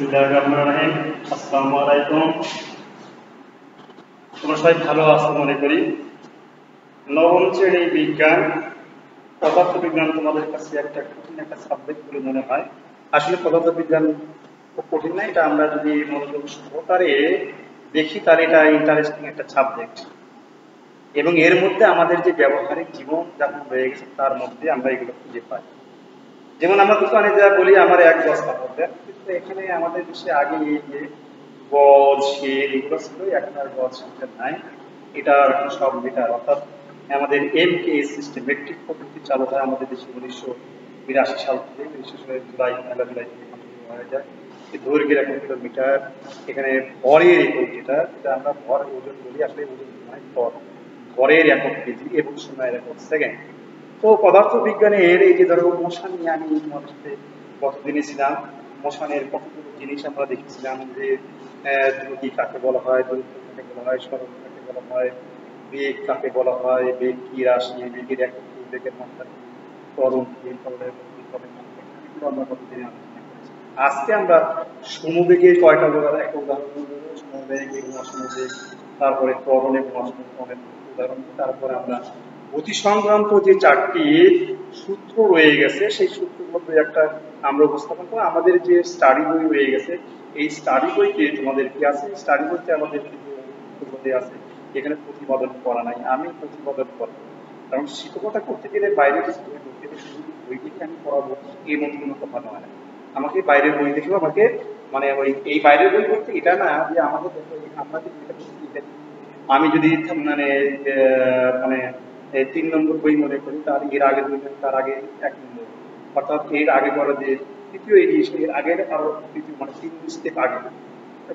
কঠিন আসলে খুব কঠিন না, এটা আমরা যদি মনোযোগ সহকারে দেখি তার এটা ইন্টারেস্টিং একটা সাবজেক্ট এবং এর মধ্যে আমাদের যে ব্যবহারিক জীবন যাপন হয়ে গেছে, তার মধ্যে আমরা এগুলো খুঁজে পাই। যেমন আমরা দোকানে যা বলি, আমার এক বস্তা কিন্তু এখানে আমাদের দেশে আগে এই যে গজ, শেল, এগুলো ছিল এখন আর গজ শেল নাই। এটা এখন সব মিটার অর্থাৎ আমাদের এম কে সিস্টেম মেট্রিক পদ্ধতি চালু হয় আমাদের দেশে উনিশশো বিরাশি সাল থেকে বিশেষ করে জুলাই, পয়লা জুলাই থেকে শুরু হয়ে যায়। দৈর্ঘ্যের এখন কিলোমিটার এখানে ভরের একক যেটা যেটা আমরা ভর, ওজন বলি, আসলে ওজন নয় ভর। ভরের একক কেজি এবং সময়ের একক সেকেন্ড তো পদার্থ বিজ্ঞানের এই যে ধরো মোশন নিয়ে আমি তোমাদের সাথে গতদিনে ছিলাম মোশনের কতগুলো জিনিস আমরা দেখেছিলাম যে দ্রুতি কাকে বলা হয় দরিদ্র কাকে বলা হয় সরল কাকে বলা হয়, বেগ কাকে বলা হয়, বেগ কি রাশি বেগের একক কি বেগের মাত্রা কি, ত্বরণ কি, ত্বরণের গতি ত্বরণের মাত্রা এগুলো আমরা গতদিনে আলোচনা করেছি। আজকে আমরা সমবেগের কয়টা বলার এক উদাহরণ সমবেগ এবং অসমবেগ, তারপরে ত্বরণ এবং অসমবেগের উদাহরণ, তারপরে আমরা গতি সংক্রান্ত যে চারটি সূত্র রয়ে গেছে, সেই মধ্যে একটা আমরা উপস্থাপন করব আমাদের যে স্টাডি বই রয়ে গেছে, এই স্টাডি বইতে তোমাদের কি আছে? স্টাডি বইতে আমাদের আছে, এখানে প্রতিপাদন করা নাই, আমি প্রতিপাদন করব কারণ শিক্ষকতা করতে গেলে বাইরের বই দেখে আমি পড়াবো, এই মতো কোনো কথা নয়। আমাকে বাইরের বই দেখেও আমাকে মানে ওই, এই বাইরের বই বলতে এটা না যে আমাদের আমি যদি মানে মানে তিন নম্বর বই মনে করি, তার এর আগে দুই তার আগে এক নম্বর। অর্থাৎ এর আগে বলা যে তৃতীয় এডিশন এর আগের আরও তৃতীয় মানে তিন স্টেপ আগে।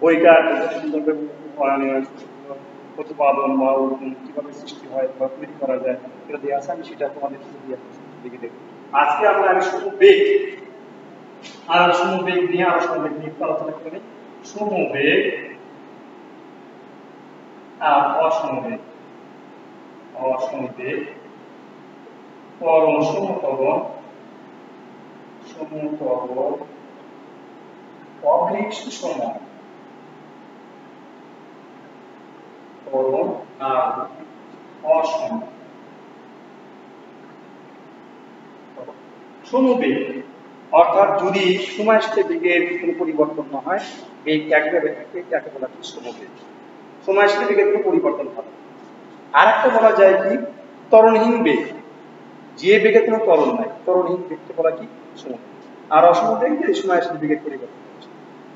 বইটা সুন্দরভাবে প্রতিপাদন বা কীভাবে সৃষ্টি হয় বা তৈরি করা যায় আছে, আমি সেটা তোমাদের দিকে আজকে আমরা আমি সমবেগ, আর সমবেগ নিয়ে, আরও নিয়ে আলোচনা করি। সমবেগ আর অসমবেগ। অসমবেগ পরম অগ্নিক সুষম পরম আর অসম অর্থাৎ যদি সময় সাথে বেগের কোনো পরিবর্তন না হয় বেগ একভাবে থাকে বলা বেগের কোনো পরিবর্তন হবে। আর একটা বলা যায় কি? ত্বরণহীন বেগ। যে বেগে কোনো ত্বরণ নাই। ত্বরণহীন বেগকে বলা কি? সময়। আর অসমবেগ যে সময়ের সাথে বেগের পরিবর্তন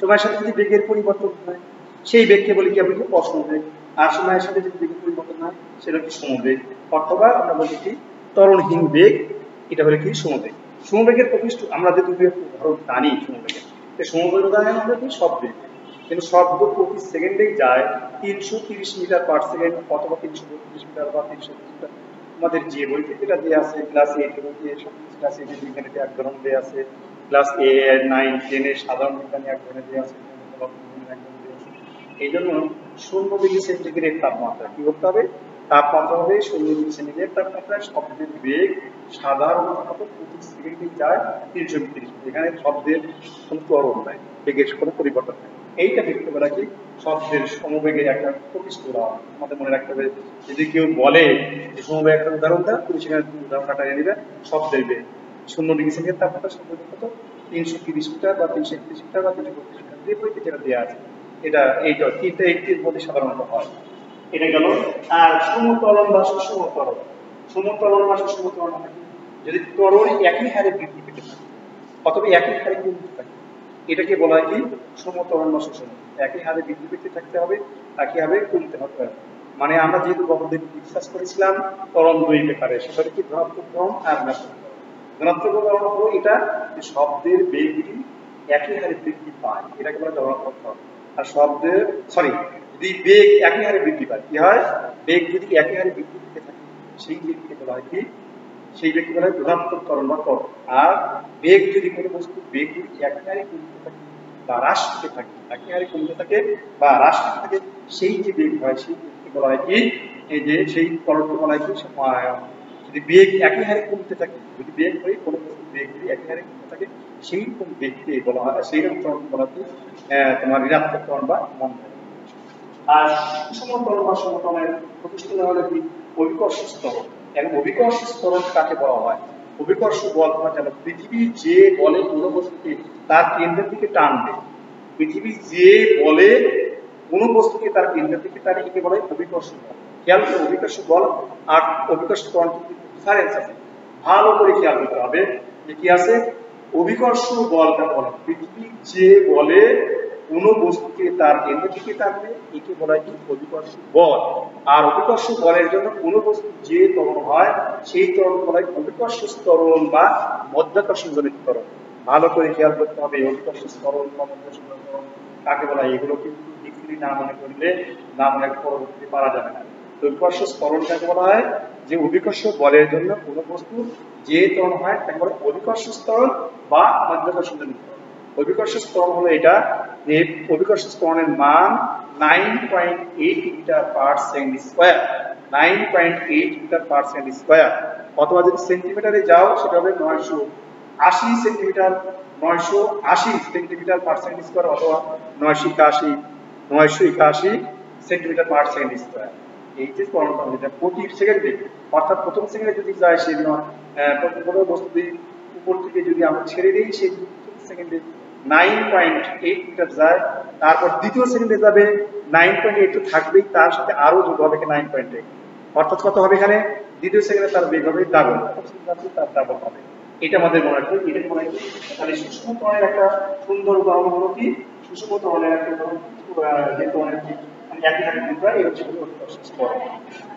সময়ের সাথে যদি বেগের পরিবর্তন হয়, সেই বেগকে বলি কি আমরা কি অসমবেগ আর সময়ের সাথে যদি বেগের পরিবর্তন হয়, সেটা কি সমবেগ অথবা আমরা বলি কি? ত্বরণহীন বেগ। এটা হলে কি? সমবেগ সমবেগের প্রকৃষ্ট আমরা যে দুটো উদাহরণ জানি সমবেগের এই সমবেগের উদাহরণ আমরা কি? শব্দে কিন্তু শব্দ প্রতি সেকেন্ডে যায়। তিনশো তিরিশ মিটার পার সেকেন্ড অথবা তিনশো বত্রিশ মিটার বা তিনশো মিটার। আমাদের যে বইতে যেটা দেওয়া আছে ক্লাস এইটের বইতে ক্লাস এইটের বিজ্ঞানীতে এক ধরনের দেওয়া আছে। ক্লাস এ নাইন টেনের সাধারণ বিজ্ঞানী এক ধরনের দেওয়া আছে এই জন্য শূন্য ডিগ্রি সেন্টিগ্রেড তাপমাত্রা কি করতে হবে? তাপমাত্রা হবে শূন্য ডিগ্রি সেন্টিগ্রেড তাপমাত্রায় শব্দের বেগ সাধারণত প্রতি সেকেন্ডে যায় তিনশো তিরিশ এখানে শব্দের কোনো ত্বরণ নাই। বেগের কোনো পরিবর্তন নেই। এইটা দেখতে পারা কি শব্দের সমবেগের একটা প্রতিষ্ঠ উদাহরণ। আমাদের মনে রাখতে হবে, যদি কেউ বলে যে সমবেগ একটা উদাহরণ দেয় তুমি সেখানে উদাহরণটা টানিয়ে নেবে, শব্দের বেগ। শূন্য ডিগ্রি সেন্টিগ্রেড তাপমাত্রা শব্দের কত? তিনশো তিরিশ মিটার বা তিনশো একত্রিশ মিটার বা তিনশো বত্রিশ মিটার। যে বইতে যেটা দেওয়া আছে, এটা এইটা তিনটা একটির মধ্যে সাধারণত হয়। এটা গেল। আর সমতরণ বা সুষমতরণ সমতরণ বা সুষমতরণ মানে যদি ত্বরণ একই হারে বৃদ্ধি পেতে থাকে, অথবা একই হারে কমতে থাকে এটাকে বলা হয় কি? সমতরণ সুষম একই হারে বৃদ্ধি পেতে থাকতে হবে, একই হারে কমতে হবে। মানে আমরা যেহেতু গতদিন ডিসকাস করেছিলাম ত্বরণ দুই প্রকারে সেটা কি ধনাত্মক ত্বরণ আর ঋণাত্মক ধনাত্মক ত্বরণ হলো এটা শব্দের বেগটি একই হারে বৃদ্ধি পায়। এটাকে বলা ধনাত্মক ত্বরণ আর শব্দের সরি যদি বেগ একই হারে বৃদ্ধি পায়, কি হয়? বেগ যদি একই হারে বৃদ্ধি পেতে থাকে, সেই বেগকে বলা হয় কি? সেই ব্যক্তি বলা হয় বা ত্বরণ আর বেগ যদি কোনো বস্তু বেগ যদি একই হারে কমতে থাকে বা হ্রাস পেতে থাকে একই হারে কমতে থাকে বা হ্রাস পেতে থাকে, সেই যে বেগ হয়, সেই বেগকে বলা হয় কি? এই যে সেই ত্বরণকে বলা হয় কি? যদি বেগ একই হারে কমতে থাকে, যদি বেগ হয়, কোনো বস্তু বেগ যদি একই হারে কমতে থাকে, সেই রকম দেখতে বলা হয়, সেই রকম ত্বরণ বলা হয় তোমার ঋণাত্মক বা মন্দ আর সুষম ত্বরণ বা সমতলের প্রতিষ্ঠিত হলে কি? অভিকর্ষ স্তরণ এখন অভিকর্ষ স্তরণ কাকে বলা হয়? অভিকর্ষ বল তোমরা জানো পৃথিবী যে বলে কোনো বস্তুকে তার কেন্দ্রের দিকে টানবে। পৃথিবী যে বলে কোনো বস্তুকে তার কেন্দ্রের দিকে টানে একে বলা? অভিকর্ষ বল। খেয়াল করে, অভিকর্ষ বল আর অভিকর্ষ ত্বরণ ডিফারেন্স আছে। ভালো করে খেয়াল করতে হবে যে কি আছে? অভিকর্ষ বলটা বলে। পৃথিবী যে বলে কোন বস্তুকে তার কেন্দ্রের দিকে টানবে একে বলা হয় অভিকর্ষ বল। আর অভিকর্ষ বলের জন্য কোন বস্তু যে ত্বরণ হয়, সেই ত্বরণ বলা হয় অভিকর্ষ ত্বরণ বা মধ্যাকর্ষণ জনিত ত্বরণ। ভালো করে খেয়াল করতে হবে অভিকর্ষ ত্বরণ বা মধ্যাকর্ষণ ত্বরণ, কাকে বলা হয়? এগুলো কিন্তু ডিগ্রি না মনে করলে না মনে পরবর্তী পারা যাবে না। অভিকর্ষ ত্বরণ কাকে বলা হয়? যে অভিকর্ষ বলের জন্য কোন বস্তু যে ত্বরণ হয়, তাকে বলে অভিকর্ষ ত্বরণ বা মধ্যাকর্ষণ জনিত ত্বরণ। অভিকর্ষ স্তরণ হলো এটা। যে অভিকর্ষ স্তরণের মান 9.8 metre per second square 9.8 metre per second square অথবা যদি সেন্টিমিটারে যাও, সেটা হবে 980 centimetre 980 centimetre per second square অথবা 981 981 সেন্টিমিটার পার সেকেন্ড স্কয়ার এই যে ত্বরণটা যেটা প্রতি সেকেন্ডে অর্থাৎ প্রথম সেকেন্ডে যদি যায় সেই প্রথম কোনো বস্তু উপর থেকে যদি আমরা ছেড়ে দিই, সেই সেকেন্ডে নাইন পয়েন্ট এইট মিটার যায়, তারপর দ্বিতীয় সেকেন্ডে যাবে নাইন পয়েন্ট এইট তো থাকবেই, তার সাথে আরও যোগ হবে নাইন পয়েন্ট এইট। অর্থাৎ কত হবে এখানে? দ্বিতীয় সেকেন্ডে তার বেগ হবে ডাবল তার ডাবল হবে। এটা আমাদের মনে রাখবে, এটা মনে রাখবে। তাহলে সুষম ত্বরণের একটা সুন্দর উদাহরণ হলো কি? সুষম ত্বরণের একটা উদাহরণ যে ত্বরণের মানে একই থাকে কিন্তু এই হচ্ছে ত্বরণ।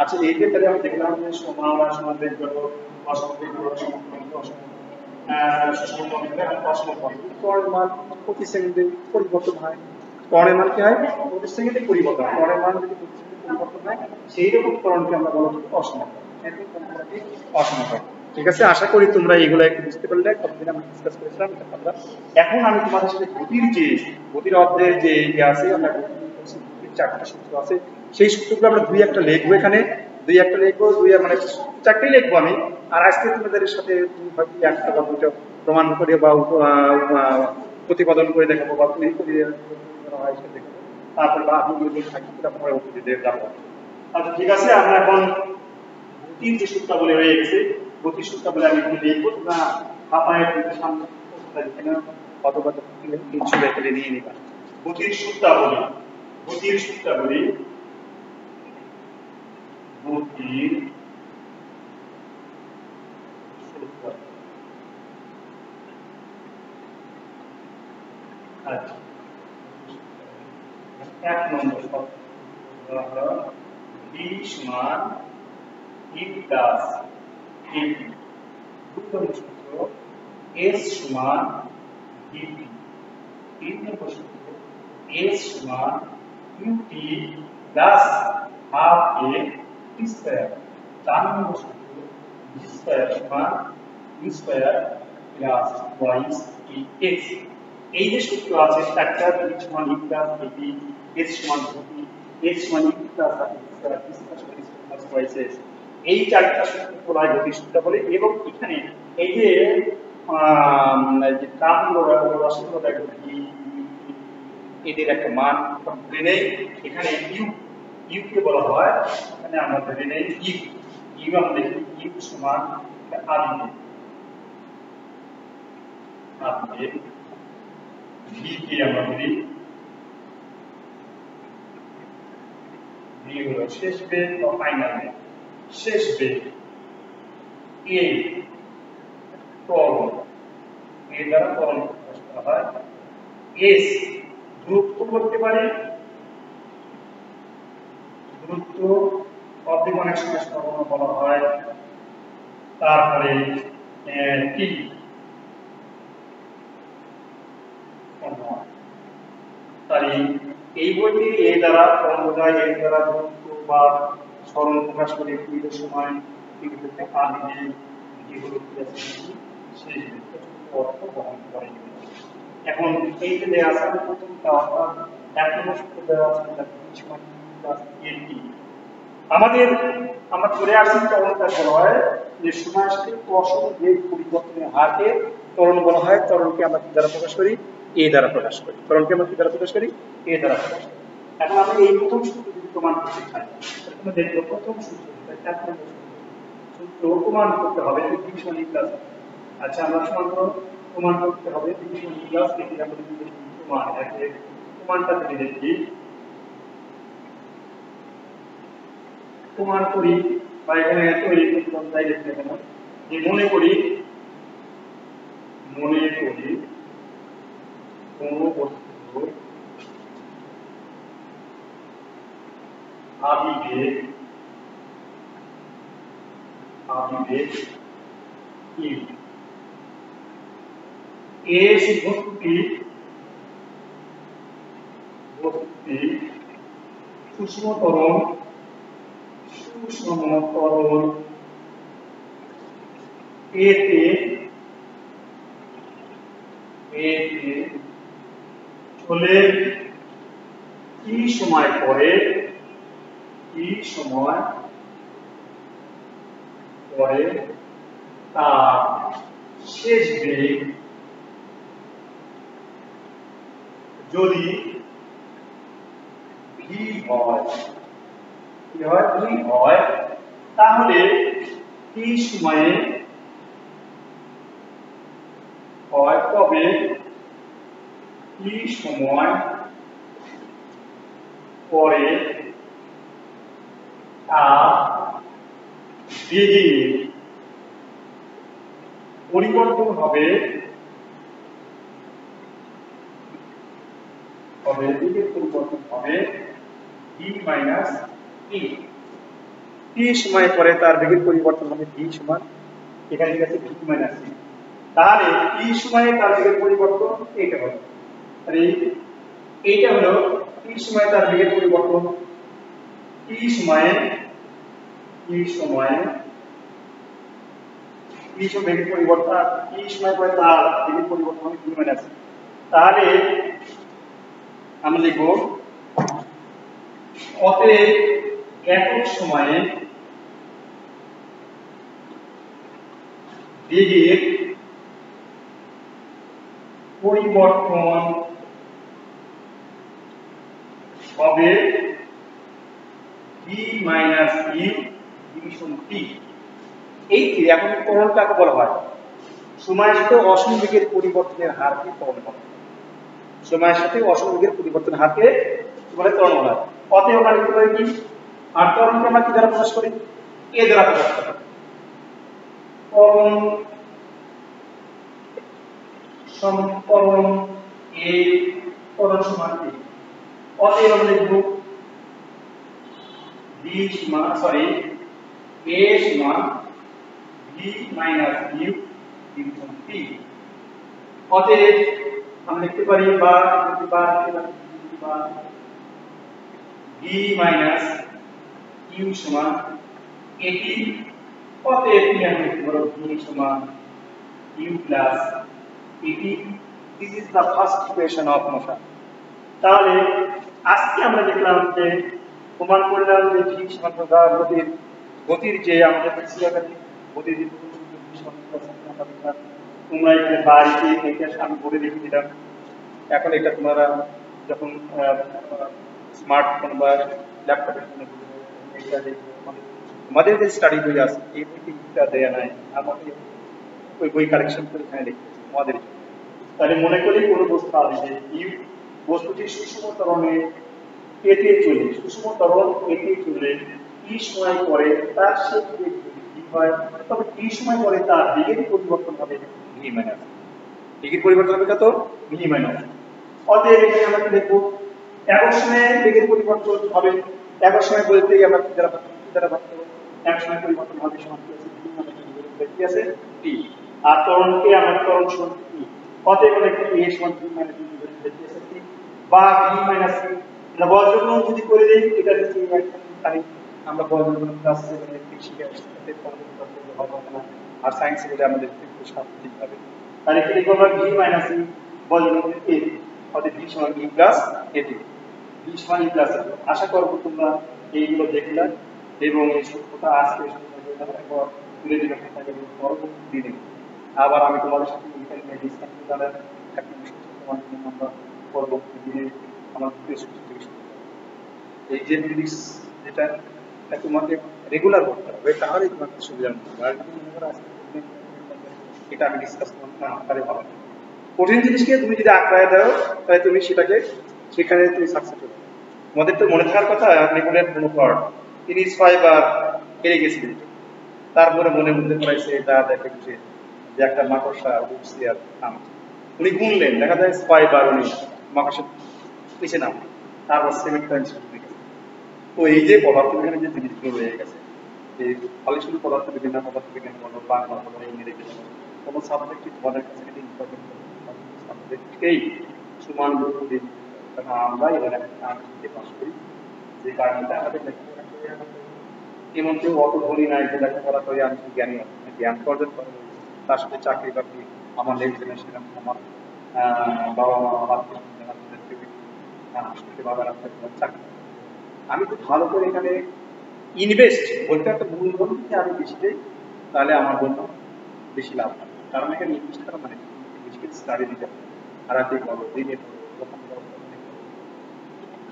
আচ্ছা এই যে তাহলে দেখলাম যে সমান সমান বেগ অসমান বেগ সমান অসমান ত্বরণের মান কি হয় পরিবর্তন সেই ঠিক আছে, আশা করি তোমরা এগুলো একটু বুঝতে পারলে। কতদিন ডিসকাস করেছিলাম এখন আমি তোমাদের সাথে গতির যে, গতির অধ্যায়ের যে ইয়ে আছে চারটা সূত্র আছে, সেই সূত্রগুলো আমরা দুই একটা লিখব এখানে, দুই একটা লিখব, দুই মানে চারটেই লিখব আমি। আর আজকে তোমাদের সাথে একটা বা দুটো প্রমাণ করে বা প্রতিপাদন করে দেখাবো বা তৈরি করে দেখাবো। বা আমি যদি থাকি পরে অতিথিদের যাব। আচ্ছা ঠিক আছে, আমরা এখন গতির যে সূত্রাবলী হয়ে গেছে। গতির সূত্রাবলী আমি একটু লিখব তোমরা খাতায় লিখে নাও কিছু লেখে নিয়ে নিবা। গতির সূত্রাবলী গতির সূত্রাবলী গতির সূত্র আচ্ছা এক নম্বর হলো বি সমান ই প্লাস এপি সূত্র এস সমান ডিপি তিন নম্বর সূত্র এস সমান UT plus half A T square চার নম্বর সূত্র জি স্কয়ার সমান U square plus Y X এই যে সূত্র আছে একটা বি সমান ই প্লাস এপি এই চারটা সূত্র হয় সূত্র বলে, এবং এখানে এই যে এদের একটা মান ধরে এখানে ইউ ইউ কে বলা হয়, এখানে আমরা ধরে নেই ইউ ইউ আমরা ইউ সমান আদি আদি ভি কে আমরা ধরি ভি হলো শেষ বেগ বা ফাইনাল বেগ শেষ বেগ এ ত্বরণ এ দ্বারা প্রকাশ করা হয়। এস দূরত্ব করতে পারে। দূরত্ব অর্ধেক অনেক সময় বলা হয়। তারপরে টি এই বইটি এ দ্বারা বোঝায় এর দ্বারা দূরত্ব বা স্মরণ প্রকাশ করে কুইজের সময় যেগুলো অর্থ বহন করে এখন এই যে আছে প্রথমটা অর্থাৎ সূত্র দেওয়া আছে আমাদের, আমরা চমৎকার বলা হয়, যে সাথে প্রসব বেগ পরিবর্তনের হারকে ত্বরণ বলা হয়। ত্বরণকে আমরা দ্বারা প্রকাশ করি। এ দ্বারা প্রকাশ করি। ত্বরণকে আমরা কি দ্বারা প্রকাশ করি? এ দ্বারা প্রকাশ করি। এখন আমরা এই প্রথম প্রমাণ করতে চাই দেখব প্রথম সূত্র সূত্র। প্রমাণ করতে হবে প্লাস আচ্ছা আমরা প্রমাণ করতে হবে প্লাস এটি আমরা প্রমাণ একে প্রমাণটা যদি দেখি। প্রমাণ করি, বা এখানে তৈরি করতে তাই দেখতে মনে করি মনে করি কোন বস্তু আবিবেগ আবিবেগ কি এই বস্তুটি বস্তুটি সূক্ষ্মতরম সূক্ষ্মতরল এতে এতে চলে কি সময় পরে, কি সময় পরে তার শেষ বেগ যদি ভি হয়, কি হয়? ভি হয়, তাহলে কি সময়ে হয়? তবে কি সময় পরে তা বেগের পরিবর্তন হবে। হবে দিকের পরিবর্তন হবে ডি মাইনাস ই টি সময় পরে তার বেগের পরিবর্তন হবে ডি সমান, এখানে ঠিক ভি মাইনাস তাহলে টি সময়ে তার বেগের পরিবর্তন এইটা হবে। এই এইটা হলো টি সময়ে তার বেগের পরিবর্তন টি সময়ে টি সময়ে টি সময় বেগের পরিবর্তন আর টি সময় পরে তার বেগের পরিবর্তন হবে ভি মাইনাস তাহলে আমরা লিখব অতএব একক সময়ে বেগের পরিবর্তন হবে V minus U division T এই ত্বরণ কাকে বলা হয়? সময়ের সাথে অসম বেগের পরিবর্তনের হারকে ত্বরণ বলা। সময়ের সাথে অসম বেগের পরিবর্তনের হারকে বলে? ত্বরণ বলা অতএব আমরা লিখতে পারি কি? আর ত্বরণকে আমরা কি দ্বারা প্রকাশ করি? এ দ্বারা প্রকাশ করি। ত্বরণ সম্পরণ এ ত্বরণ সমান কি? অতএব আমরা লিখব বি সমান সরি এ সমান V minus U division T অতএব আমরা লিখতে পারি বা লিখতে পারি বা ভি মাইনাস ইউ সমান এটি অতএব তুমি আমি লিখতে পারো ভি সমান U plus AT this is the first equation of motion তাহলে আজকে আমরা দেখলাম যে প্রমাণ করলাম যে ভি সমান গতির গতির যে আমাদের গতির তোমরা এখানে বাড়িতে এটা আমি এখন এটা তোমরা যখন স্মার্টফোন বা ল্যাপটপের জন্য যে স্টাডি বই আছে এই দেয়া নাই। আমাকে ওই বই কালেকশন করে এখানে তাহলে মনে করি কোনো বস্তু আছে যে ইউ বস্তুটি সুষম তরণে এতে চলে সুষম তরণ এতে চলে, কি সময় পরে তার কি হয়? তবে সময় পরে তার পরিবর্তন হবে? পরিবর্তন হবে কত অতএব এখানে আমরা কি দেখব? একক সময়ে পরিবর্তন হবে। একক সময় বলতে আমরা দ্বারা ভাগ করব এক সময় পরিবর্তন হবে আছে? আর ত্বরণকে আমরা ত্বরণ সমান অতএব আমরা কি এ সমান ভি মাইনাস টি আছে টি বা ভি মাইনাস টি এটা বজ্রগ্রহণ যদি করে দেই, এটা হচ্ছে খালি আমরা বজ্রগ্রহণ ক্লাস সেভেনে শিখে আসছি হবে না। আর সায়েন্সে বলে আমাদের একটু সাবজেক্ট হবে। তাহলে কি লিখব আমরা ভি মাইনাস ই বজ্রগ্রহণ এ অতএব ভি সমান ই প্লাস এটি ভি সমান ই প্লাস আশা করব তোমরা এইগুলো দেখলে এবং এই সূত্রটা আজকে তুলে পরবর্তী দিনে আবার আমি তোমাদের সাথে কঠিন জিনিসকে তুমি যদি আঁকড়ায় দাও, তাহলে তুমি সেটাকে, সেখানে তুমি সাকসেস হবে। তো মনে থাকার কথা, নেপুলিয়ান বোনাপার্ট তিনি ছয়বার হেরে গেছিলেন তারপরে মনে মধ্যে পড়াইছে এটা দেখে যে একটা মাকড়সা উঠছে আর উনি গুনলেন, দেখা যায় ছয়বার উনি মাকড়সা নাম। তারপর তো এই যে পদার্থবিজ্ঞানের যে জিনিসগুলো রয়ে গেছে পদার্থ পদার্থ বিজ্ঞান বলো, বাংলা বলো, ইংরেজি বলো, কোনো সাবজেক্টই তোমাদের কাছে কিন্তু ইম্পর্টেন্ট সাবজেক্টকেই সমান কারণ আমরা এখানে পাস করি, যে লেখাপড়া এমন কেউ অত ধনী নাই যে লেখাপড়া করে আমি জ্ঞানী জ্ঞান অর্জন করে তার সাথে চাকরি বাকরি আমার নেক্সট জেনারেশন আমার বাবা মা আত্মীয়-স্বজন, তাদেরকে হাসপাতালে বাবার আত্মীয় চাকরি আমি খুব ভালো করে এখানে ইনভেস্ট বলতে একটা মূলধন যদি আমি বেশি দেই তাহলে আমার জন্য বেশি লাভ হবে কারণ এখানে ইনভেস্ট করা মানে বেশি স্টাডি দিতে হবে। হারাতে বলো দিনে।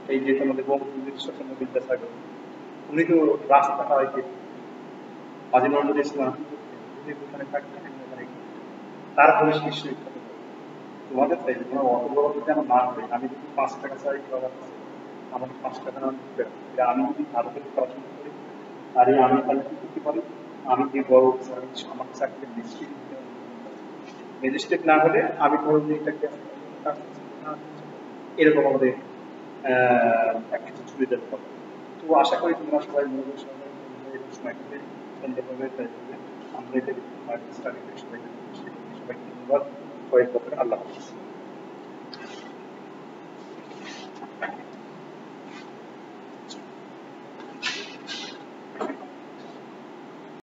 এই যে তোমাদের বঙ্গবন্ধু ঈশ্বরচন্দ্র বিদ্যাসাগর উনি তো রাস্তা মাঝে মধ্যে ইসলাম উনি ওখানে থাকতেন। বিশ্ববিখ্যাত হলো। তোমাদের তাই তোমরা অত বড় যদি আমার না হয় আমি যদি পাঁচ টাকা চাই আমাকে পাঁচ টাকা না দিতে। আমি যদি করে আর আমি তাহলে কি করতে পারি? আমি যে বড় চাকরি ম্যাজিস্ট্রেট না হলে আমি এটাকে এরকম আমাদের এক কিছু সুবিধা পাবো তো আশা করি তোমরা সবাই মনোযোগ সময় আমরা এটা buat kuih Allah.